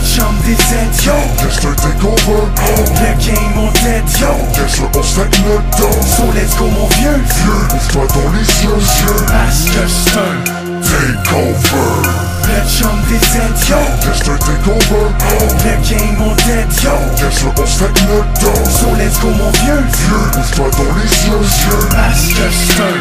des aides, yo Qu'est-ce que takeover? Le game en tête, yo Qu'est-ce qu'on se fait dedans? So let's go mon vieux. Vieux, ouvre-toi dans les yeux, yeux Parce que c'est un Takeover Le chum des aides, yo Qu'est-ce que takeover? Le game en tête, yo Qu'est-ce qu'on se fait dedans? So let's go mon vieux. Vieux, ouvre-toi dans les yeux, yeux Parce que c'est un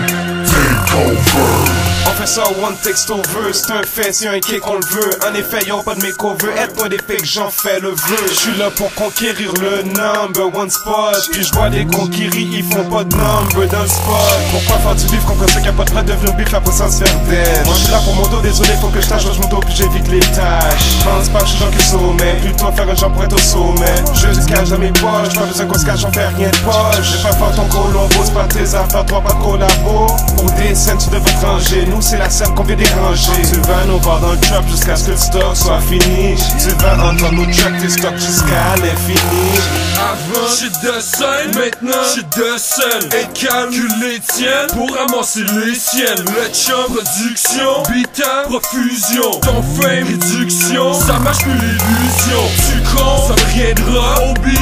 Takeover On fait ça one text over, c'est un fait, c'est un kick, on le veut. En effet, y'ont pas de makeover, aide pas des fakes, j'en fais le vœu. Je suis là pour conquérir le number one spot. Puis je vois des conquéris, ils font pas de number dans le spot. Pourquoi faire du bif quand on sait a pas de prêt devenir bif après ça se faire dead? Moi je suis là pour mon dos, désolé, faut que je tâche, je mon dos, puis j'évite les tâches. Pense pas que je suis dans le sommet, plutôt faire un genre pour être au sommet. Je cache dans mes poches, pas besoin qu'on se cache, on fait rien de poche. J'ai pas faire ton colombo, c'est pas tes affaires, toi pas de collabo. Pour des scènes, tu devrais te nous c'est la scène qu'on vient déranger. Tu vas nous voir dans le trap jusqu'à ce que le stock soit fini. Tu vas entendre nos tracks, tes stocks jusqu'à l'infini. Avant, j'suis de maintenant, j'suis de scène. Et calcule les tiennes pour ramasser les siennes. Le chum, production, bita, profusion. Ton fame, réduction, ça marche plus l'illusion. Tu con, ça me reviendra. Obi,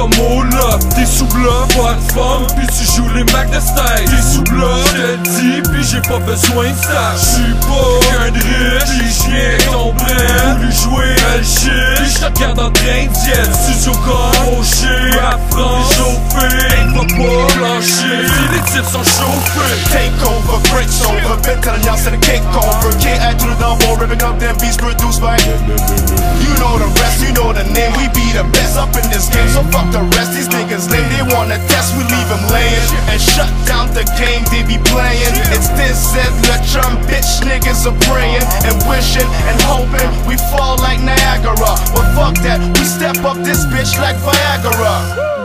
Comme Olaf. T'es sous bloc, pas de femme, puis tu joues les Mac de. T'es sous bloc, j'te dis, puis j'ai pas besoin de ça. J'suis pas qu'un de riche, puis j'viens ton brin. Voulu jouer à le puis j'te regarde en train d'y être. Studio comme rocher, à France, chauffé, va pas plancher. Si les titres sont chauffés. Take over, breaks over, been telling y'all said a cake over. Can't add to the number, ripping up them beats produced by. So fuck the rest. These niggas lame, they wanna test, we leave them laying. And shut down the game they be playing. It's this and the drum, bitch niggas are praying and wishing and hoping we fall like Niagara. Well, fuck that, we step up this bitch like Viagra.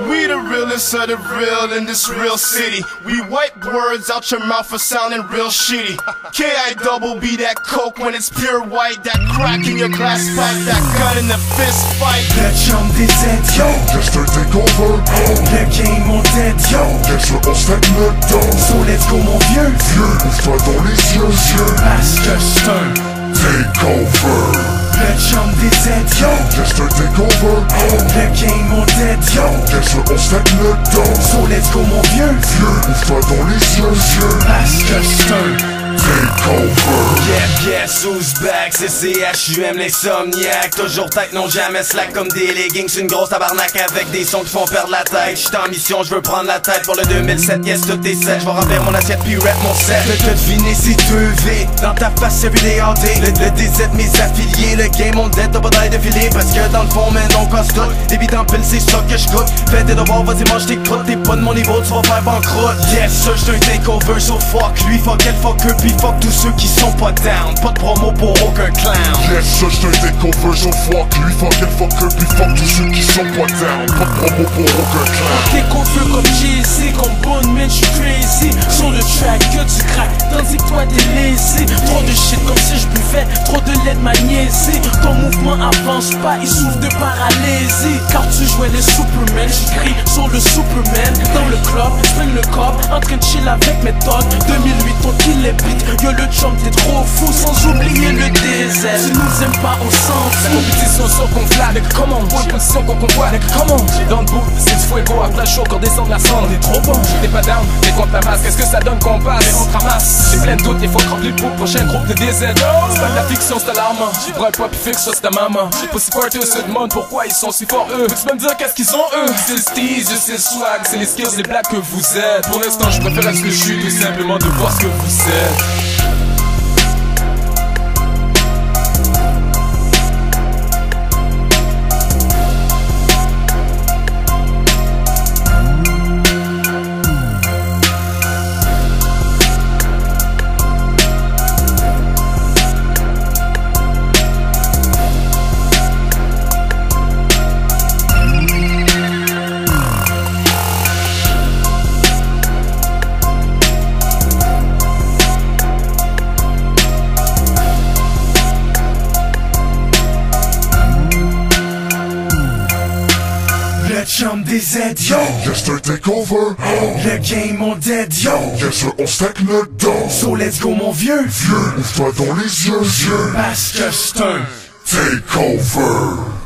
We the of the real in this real city. We wipe words out your mouth for sounding real shitty. K.I. double B that coke when it's pure white. That crack in your glass pipe, that gun in the fist fight. Le chum des aides, yo Qu'est-ce que takeover? Le game en tête, yo Qu'est-ce qu'on se fait dedans? So let's go mon vieux Vieux, ouvre-toi dans les yeux, yeux Parce que c'est un Takeover Le chum des aides, yo Qu'est-ce que takeover? Le game en tête, yo Qu'est-ce qu'on se fait dedans? So let's go mon vieux Vieux, ouvre-toi dans les yeux, yeux Parce que c'est Yeah, yeah, who's back, c'est CHUM, l'insomniaque Toujours tête, non jamais slack comme des leggings. C'est une grosse tabarnak avec des sons qui font perdre la tête. J'suis en mission, j'veux prendre la tête pour le 2007 Yes, tout est set, j'vais remplir mon assiette puis rap mon set. Le te deviner c'est 2V, dans ta face c'est VDAD Le, le DZ, mes affiliés, le game on dead, t'as pas d'ail de filer. Parce que dans le fond, man, on casse tout. Vides en pile, c'est ça que j'coute Fais tes devoirs, vas-y mange tes crottes T'es pas de mon niveau, tu vas faire banqueroute. Yes, ça j'suis un takeover, so fuck lui, fuck elle, fuck eux Puis fuck tous ceux qui sont pas down. Pas de promo pour aucun clown. Yes, ça j'te takeover, so fuck lui, fuck elle, fuck eux Puis fuck tous ceux qui sont pas down. Pas de promo pour aucun clown. T'es confus comme Jay-Z, comme Bone Man, j'suis crazy Sur le track que tu craques, tandis que toi t'es Trop de shit comme si je buvais, trop de lait magnésie. Ton mouvement avance pas, il souffre de paralysie. Car tu jouais les Superman, j'écris sur le Superman. Dans le club, spring le corps, en train de chill avec mes dogs. 2008 on kill les beats, yo le chum t'es trop fou Sans oublier le désert, tu nous aimes pas au centre Compétition sur gonflable, comment Bonne position qu'on convoite, comment Dans le bout, c'est du fuego, après chaud, quand descend de la cendre. T'es trop bon, t'es pas down, t'es contre la masse Qu'est-ce que ça donne qu'on passe? On j'ai plein de doutes, il faut remplir le pot Prochain groupe de DZ, c'est pas de la fiction, c'est alarmant Brûle pas puis fixe, ça c'est ta maman. Pas si party, se demande pourquoi ils sont si forts eux? Tu peux me dire qu'est-ce qu'ils ont eux? C'est le steeze, c'est le swag, c'est les skills, les blagues que vous êtes. Pour l'instant, je préfère être ce que je suis, tout simplement de voir ce que vous êtes chum des Z, yo. Un takeover. Le game on dead, yo. Yes, sir, on stack notre dent. So let's go, mon vieux. Vieux, ouvre-toi dans les yeux, vieux. Parce que c'est un Takeover.